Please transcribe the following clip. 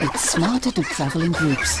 It's smarter to travel in groups.